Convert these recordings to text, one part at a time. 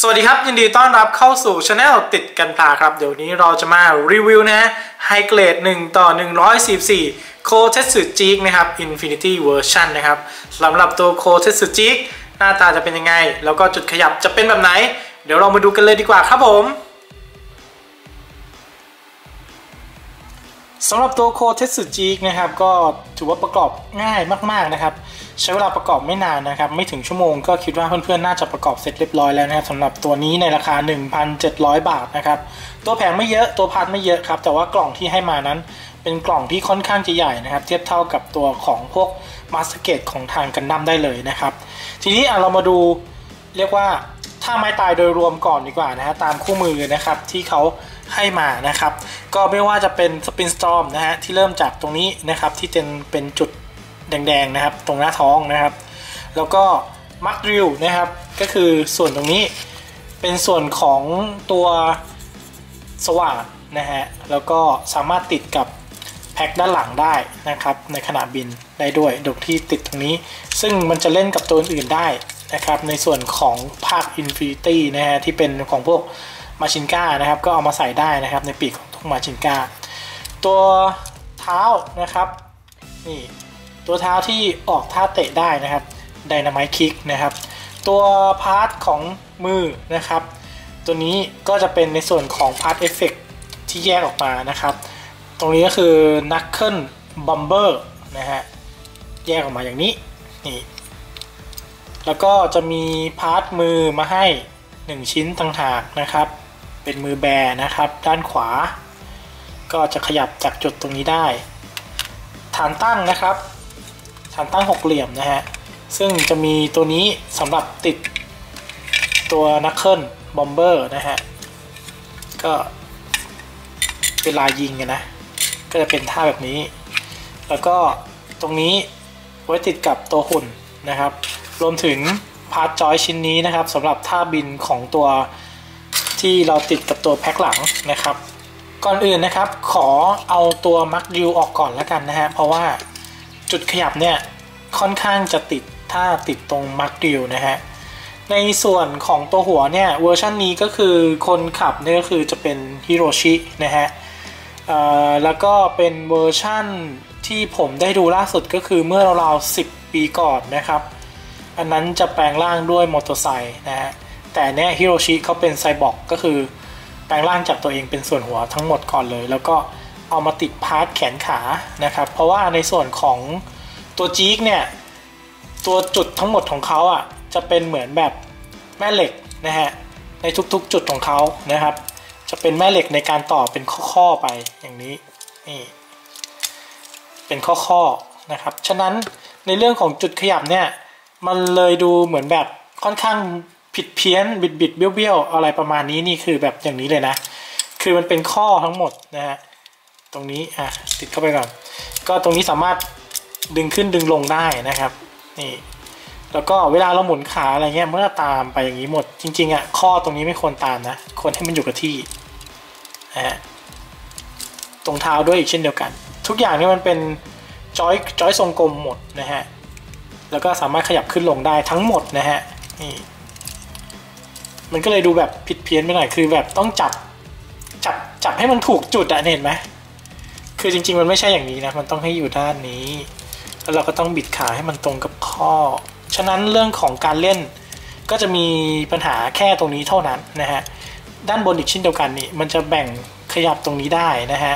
สวัสดีครับ ยินดีต้อนรับเข้าสู่ channel ติดกันพลาครับ เดี๋ยวนี้เราจะมารีวิวนะฮะ High Grade 1 ต่อ 144โคเทสึจิกนะครับ Infinity Version นะครับสำหรับตัวโคเทสึจิกหน้าตาจะเป็นยังไง แล้วก็จุดขยับจะเป็นแบบไหน เดี๋ยวเรามาดูกันเลยดีกว่าครับผมสำหรับตัวโคเทสึจิกนะครับ ก็ถือว่าประกอบง่ายมาก ๆ นะครับ ใช้เวลาประกอบไม่นานนะครับ ไม่ถึงชั่วโมงก็คิดว่าเพื่อนๆ น่าจะประกอบเสร็จเรียบร้อยแล้วนะครับสำหรับตัวนี้ในราคา 1,700 บาทนะครับ ตัวแผงไม่เยอะตัวพัดไม่เยอะครับ แต่ว่ากล่องที่ให้มานั้น เป็นกล่องที่ค่อนข้างจะใหญ่นะครับ เทียบเท่ากับตัวของพวกมาสเกตของทางกันดั้มได้เลยนะครับ ทีนี้เรามาดูเรียกว่าท่าไม้ตายโดยรวมก่อนดีกว่านะฮะตามคู่มือนะครับที่เขาให้มานะครับ ก็ไม่ว่าจะเป็นสปินสตอมนะฮะที่เริ่มจากตรงนี้นะครับที่เป็นเป็นจุด แดงๆนะครับ ตรงหน้าท้องนะครับ แล้วก็มักริลนะครับ ก็คือส่วนตรงนี้เป็นส่วนของตัวสว่านนะฮะ แล้วก็สามารถติดกับแพ็คด้านหลังได้นะครับในขณะบินได้ด้วยโดยที่ติดตรงนี้ ซึ่งมันจะเล่นกับตัวอื่นได้นะครับในส่วนของภาค Infinity นะฮะที่เป็นของพวกมาชินก้านะครับก็เอามาใส่ได้นะครับในปีกของทุกมาชินก้าตัวเท้านะครับนี่ ตัวเท้าที่ออกท่าเตะได้นะครับ Dynamic Kick นะครับ ตัว part ของมือนะครับ ตัวนี้ก็จะเป็นในส่วนของ part effect ที่แยกออกมานะครับ ตรงนี้ก็คือ Knuckle Bomber นะฮะแยกออกมาอย่างนี้นี่แล้วก็จะมี part มือมาให้ 1 ชิ้นต่างหากนะครับ เป็นมือแบนะครับ ด้านขวา ก็จะขยับจากจุดตรงนี้ได้ ฐานตั้งนะครับ ฐานตั้งหกเหลี่ยมนะฮะ ซึ่งจะมีตัวนี้สำหรับติดตัวนักเคิลบอมเบอร์นะฮะ ก็เวลายิงนะ ก็จะเป็นท่าแบบนี้ แล้วก็ตรงนี้ไว้ติดกับตัวหุ่นนะครับ รวมถึงpart joint ชิ้นนี้นะครับสำหรับท่าบินของตัวที่เราติดกับตัวแพ็คหลังนะครับ ก่อนอื่นนะครับขอเอาตัวมักยูออกก่อนแล้วกันนะฮะเพราะว่า จุดขยับเนี่ยค่อนข้างจะติดถ้าติดตรงมักยูนะฮะ ในส่วนของตัวหัวเนี่ยเวอร์ชันนี้ก็คือคนขับเนี่ยก็คือจะเป็นฮิโรชินะฮะแล้วก็เป็นเวอร์ชั่นที่ผมได้ดูล่าสุดก็คือเมื่อราวๆ10 ปีก่อนนะครับ อันนั้นจะแปลงร่างด้วยมอเตอร์ไซค์นะฮะ แต่เนี่ยฮิโรชิเขาเป็นไซบอร์กก็คือแปลงร่างจากตัวเองเป็นส่วนหัวทั้งหมดก่อนเลย แล้วก็เอามาติด part แขนขานะครับ เพราะว่าในส่วนของตัวจี๊กเนี่ย ตัวจุดทั้งหมดของเขาอะจะเป็นเหมือนแบบแม่เหล็กนะฮะในทุกๆจุดของเขานะครับ จะเป็นแม่เหล็กในการต่อเป็นข้อๆไปอย่างนี้นี่เป็นข้อๆนะครับ ฉะนั้นในเรื่องของจุดขยับเนี่ยมันเลยดูเหมือนแบบค่อนข้างผิดเพี้ยนบิดบิดเบี้ยวเบี้ยวอะไรประมาณนี้นี่คือแบบอย่างนี้เลยนะ คือมันเป็นข้อทั้งหมดนะฮะ ตรงนี้อะติดเข้าไปก่อน ก็ตรงนี้สามารถดึงขึ้นดึงลงได้นะครับนี่แล้วก็เวลาเราหมุนขาอะไรเงี้ยเมื่อตามไปอย่างนี้หมด จริงๆอะข้อตรงนี้ไม่ควรตามนะควรให้มันอยู่กับที่นะฮะตรงเท้าด้วยอีกเช่นเดียวกัน ทุกอย่างนี่มันเป็นจอยจอยทรงกลมหมดนะฮะแล้วก็สามารถขยับขึ้นลงได้ทั้งหมดนะฮะนี่มันก็เลยดูแบบผิดเพี้ยนไปหน่อยคือแบบต้องจับจับจับให้มันถูกจุดอะเห็นไหม คือจริง ๆ มันไม่ใช่อย่างนี้นะ มันต้องให้อยู่ด้านนี้ แล้วเราก็ต้องบิดขาให้มันตรงกับข้อ ฉะนั้นเรื่องของการเล่น ก็จะมีปัญหาแค่ตรงนี้เท่านั้นนะฮะ ด้านบนอีกชิ้นเดียวกันนี่ มันจะแบ่งขยับตรงนี้ได้นะฮะ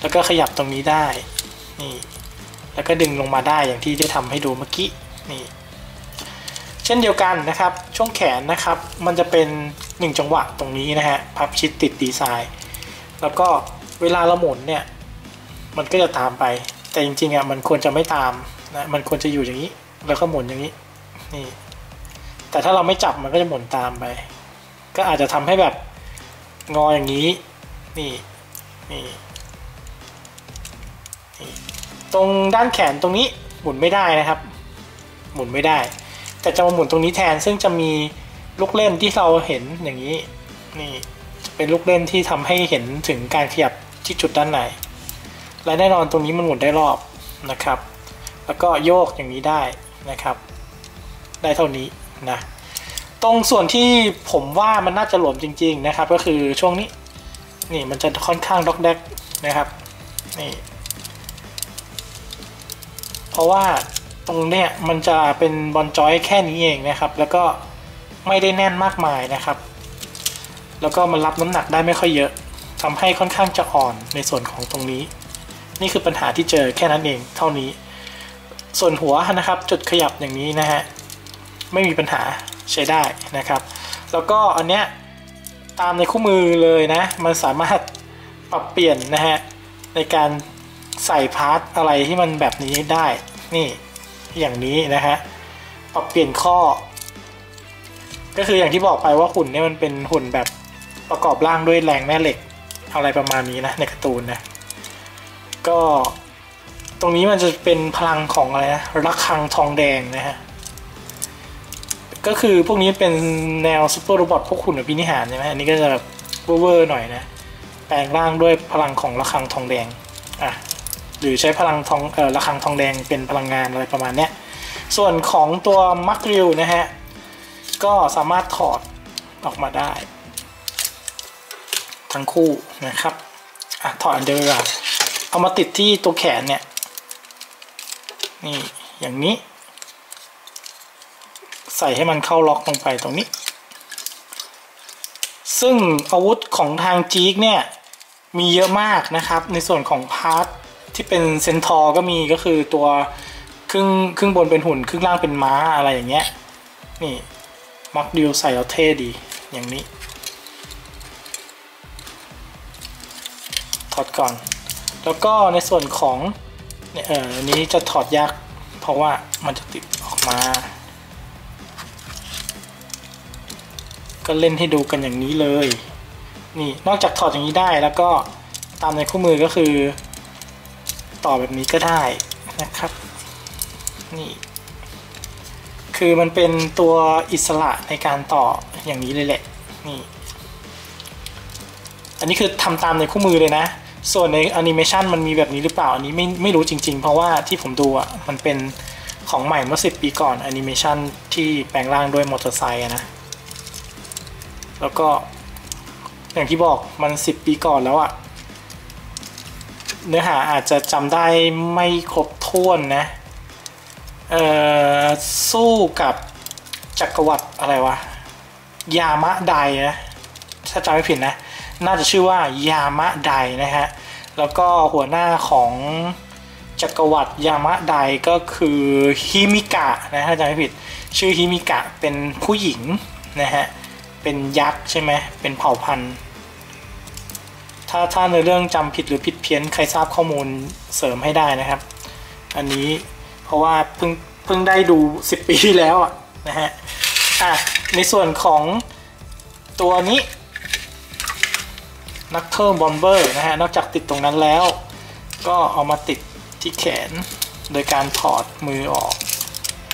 แล้วก็ขยับตรงนี้ได้ นี่ แล้วก็ดึงลงมาได้อย่างที่ได้ทำให้ดูเมื่อกี้ นี่ เช่นเดียวกันนะครับ ช่วงแขนนะครับ มันจะเป็น 1 จังหวะตรงนี้นะฮะ พับชิดติดดีไซน์ แล้วก็เวลาเราหมุนเนี่ย มันก็จะตามไป แต่จริงๆอะมันควรจะไม่ตามนะมันควรจะอยู่อย่างนี้ แล้วก็หมุนอย่างนี้นี่ แต่ถ้าเราไม่จับมันก็จะหมุนตามไป ก็อาจจะทำให้แบบงออย่างนี้ นี่นี่ตรงด้านแขนตรงนี้หมุนไม่ได้นะครับ หมุนไม่ได้ แต่จะมาหมุนตรงนี้แทนซึ่งจะมีลูกเล่นที่เราเห็นอย่างนี้ นี่จะเป็นลูกเล่นที่ทำให้เห็นถึงการขยับที่จุดด้านใน และแน่นอนตรงนี้มันหมุนได้รอบนะครับ แล้วก็โยกอย่างนี้ได้นะครับ ได้เท่านี้นะตรงส่วนที่ผมว่ามันน่าจะหลวมจริง ๆนะครับ ก็คือช่วงนี้นี่มันจะค่อนข้างด็อกแดกนะครับนี่เพราะว่าตรงเนี้ยมันจะเป็นบอลจอยแค่นี้เองนะครับ แล้วก็ไม่ได้แน่นมากมายนะครับ แล้วก็มันรับน้ำหนักได้ไม่ค่อยเยอะทำให้ค่อนข้างจะอ่อนในส่วนของตรงนี้ นี่คือปัญหาที่เจอแค่นั้นเองเท่านี้ ส่วนหัวนะครับจุดขยับอย่างนี้นะฮะไม่มีปัญหาใช้ได้นะครับ แล้วก็อันเนี้ยตามในคู่มือเลยนะ มันสามารถปรับเปลี่ยนนะฮะในการใส่พาร์ทอะไรที่มันแบบนี้ได้นี่อย่างนี้นะฮะปรับเปลี่ยนข้อ ก็คืออย่างที่บอกไปว่าหุ่นเนี่ยมันเป็นหุ่นแบบประกอบร่างด้วยแรงแม่เหล็กอะไรประมาณนี้นะในการ์ตูนนะ ก็ตรงนี้มันจะเป็นพลังของอะไรนะระฆังทองแดงนะฮะ ก็คือพวกนี้เป็นแนว super robot พวกหุ่นอภินิหารใช่ไหมอันนี้ก็จะแบบเวอร์หน่อยนะ แปลงร่างด้วยพลังของระฆังทองแดงอะหรือใช้พลังทองเอ่อระฆังทองแดงเป็นพลังงานอะไรประมาณเนี้ยส่วนของตัวมักริวนะฮะ ก็สามารถถอดออกมาได้ ทั้งคู่นะครับอะถอดอันเดียวกัน เอามาติดที่ตัวแขนเนี่ย นี่อย่างนี้ ใส่ให้มันเข้าล็อกลงไปตรงนี้ ซึ่งอาวุธของทางจีกเนี่ย มีเยอะมากนะครับ ในส่วนของ part ที่เป็นเซนทอร์ก็มีก็คือตัวครึ่งครึ่งบนเป็นหุ่น ครึ่งล่างเป็นม้าอะไรอย่างเงี้ย นี่ Mach Drill ใส่แล้วเท่ดีอย่างนี้ถอดก่อน แล้วก็ในส่วนของเนี่ยเอออันนี้จะถอดยาก เพราะว่ามันจะติดออกมา ก็เล่นให้ดูกันอย่างนี้เลย นี่นอกจากถอดอย่างนี้ได้แล้วก็ตามในคู่มือก็คือ ต่อแบบนี้ก็ได้นะครับ นี่ คือมันเป็นตัวอิสระในการต่ออย่างนี้เลยแหละ นี่ อันนี้คือทำตามในคู่มือเลยนะ ส่วนในแอนิเมชันมันมีแบบนี้หรือเปล่า อันนี้ไม่ไม่รู้จริง ๆ เพราะว่าที่ผมดูอะมันเป็นของใหม่เมื่อสิปีก่อนแอนิเมชันที่แปลงร่างด้วยมอเตอร์ไซค์นะ แล้วก็อย่างที่บอกมัน 10 ปีก่อนแล้วอะเนื้อหาอาจจะจำได้ไม่ครบถ้วนนะ เอ่อ สู้กับจักรวรรดิอะไรวะ ยามะไดนะ ถ้าจำไม่ผิดนะ น่าจะชื่อว่ายามะไดนะฮะ แล้วก็หัวหน้าของจักรวรรดิยามะไดก็คือฮิมิกะนะถ้าจำไม่ผิด ชื่อฮิมิกะเป็นผู้หญิงนะฮะ เป็นยักษ์ใช่ไหมเป็นเผ่าพันธุ์ ถ้าถ้าในเรื่องจำผิดหรือผิดเพี้ยนใครทราบข้อมูลเสริมให้ได้นะครับ อันนี้เพราะว่าเพิ่งเพิ่งได้ดู 10 ปีที่แล้วอะนะฮะ อะในส่วนของตัวนี้ Knuckle Bomber นะฮะ นอกจากติดตรงนั้นแล้ว ก็เอามาติดที่แขน โดยการถอดมือออก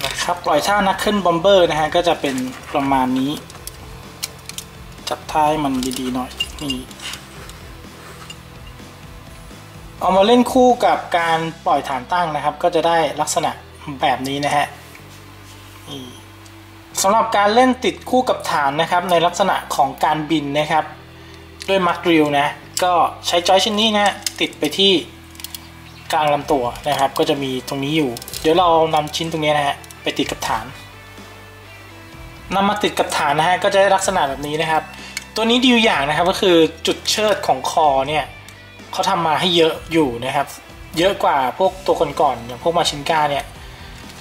นะครับปล่อยท่า Knuckle Bomber นะฮะ ก็จะเป็นประมาณนี้ จับท้ายมันดีๆหน่อยนี่เอามาเล่นคู่กับการปล่อยฐานตั้งนะครับ ก็จะได้ลักษณะแบบนี้นะฮะนี่สำหรับการเล่นติดคู่กับฐานนะครับ ในลักษณะของการบินนะครับ ด้วยมัดริลนะ ก็ใช้จอยชิ้นนี้นะ ติดไปที่กลางลำตัวนะครับ ก็จะมีตรงนี้อยู่ เดี๋ยวเรานำชิ้นตรงนี้นะฮะไปติดกับฐานนำมาติดกับฐานนะฮะก็จะได้ลักษณะแบบนี้นะครับ ตัวนี้ดีอยู่อย่างนะครับก็คือจุดเชิดของคอเนี่ยเขาทำมาให้เยอะอยู่นะครับ เยอะกว่าพวกตัวก่อนๆอย่างพวกมาชินกาเนี่ย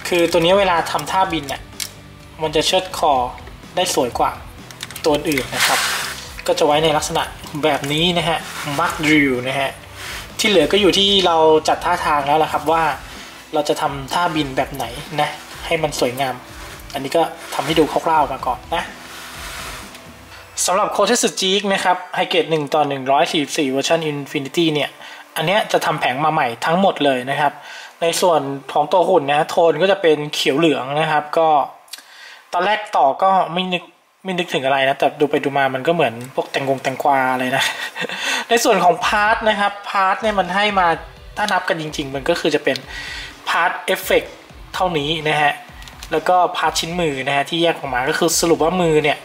คือตัวนี้เวลาทำท่าบินเนี่ยมันจะเชิดคอได้สวยกว่าตัวอื่นนะครับ ก็จะไว้ในลักษณะ แบบนี้นะฮะมัดริวนะฮะที่เหลือก็อยู่ที่เราจัดท่าทางแล้วละครับว่าเราจะทำท่าบินแบบไหนนะให้มันสวยงาม อันนี้ก็ทำให้ดูคร่าวๆมาก่อนนะสำหรับโคเทสจิกนะครับไฮเกต1ต่อ 144เวอร์ชัน Infinity เนี่ย อันเนี้ยจะทำแผงมาใหม่ทั้งหมดเลยนะครับ ในส่วนของตัวหุ่นนะโทนก็จะเป็นเขียวเหลืองนะครับ ก็ตอนแรกต่อก็ไม่นึก ไม่นึกถึงอะไรนะ แต่ดูไปดูมามันก็เหมือนพวกแตงกงแตงกวาอะไรนะ ในส่วนของ part นะครับ part เนี่ยมันให้มาถ้านับกันจริง ๆ มันก็คือจะเป็น part effect เท่านี้นะฮะ แล้วก็ part ชิ้นมือนะฮะที่แยกออกมาก็คือสรุปว่ามือเนี่ย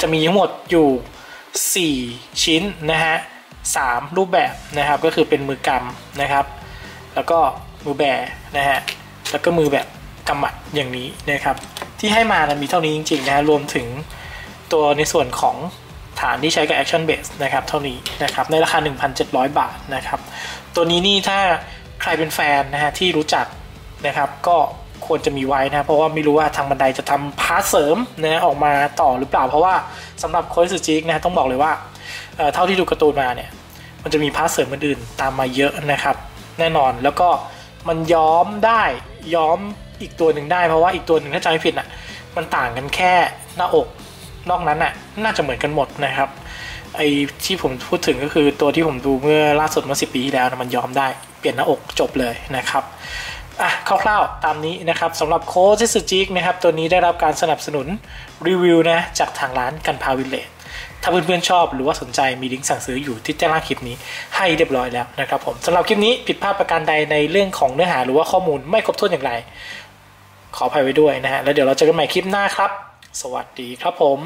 จะมีทั้งหมดอยู่ 4 ชิ้นนะฮะสามรูปแบบนะครับก็คือเป็นมือกำนะครับ แล้วก็มือแบนะฮะแล้วก็มือแบบกำมัดอย่างนี้นะครับ ที่ให้มานะมีเท่านี้จริงๆนะฮะรวมถึง ตัวในส่วนของฐานที่ใช้กับ Action Base นะครับเท่านี้นะครับในราคา 1,700 บาทนะครับตัวนี้นี่ถ้าใครเป็นแฟนนะฮะที่รู้จักนะครับก็ควรจะมีไว้นะเพราะว่าไม่รู้ว่าทาง Bandai จะทำ part เสริมนะออกมาต่อหรือเปล่า เพราะว่าสำหรับโคเทสึจิกนะต้องบอกเลยว่าเท่าที่ดูการ์ตูนมาเนี่ยมันจะมี part เสริมอื่นๆตามมาเยอะนะครับ แน่นอนแล้วก็มันย้อมได้ย้อมอีกตัวหนึ่งได้เพราะว่าอีกตัวหนึ่งถ้าจำไม่ผิดอะมันต่างกันแค่หน้าอก นอกนั้นน่ะน่าจะเหมือนกันหมดนะครับไอที่ผมพูดถึงก็คือตัวที่ผมดูเมื่อล่าสุดเมื่อสิบปีที่แล้วนะมันย้อมได้เปลี่ยนหน้าอกจบเลยนะครับอะคร่าวๆตามนี้นะครับสำหรับโค้ชสุจิกนะครับตัวนี้ได้รับการสนับสนุนรีวิวนะจากทางร้านกันพาวิลเลจถ้าเพื่อนๆชอบหรือว่าสนใจมีลิงก์สั่งซื้ออยู่ที่ใต้ล่างคลิปนี้ให้เรียบร้อยแล้วนะครับผมสำหรับคลิปนี้ผิดพลาดประการใดในเรื่องของเนื้อหาหรือว่าข้อมูลไม่ครบถ้วนอย่างไร ขออภัยไว้ด้วยนะฮะแล้วเดี๋ยวเราเจอกันใหม่คลิปหน้าครับ สวัสดีครับผม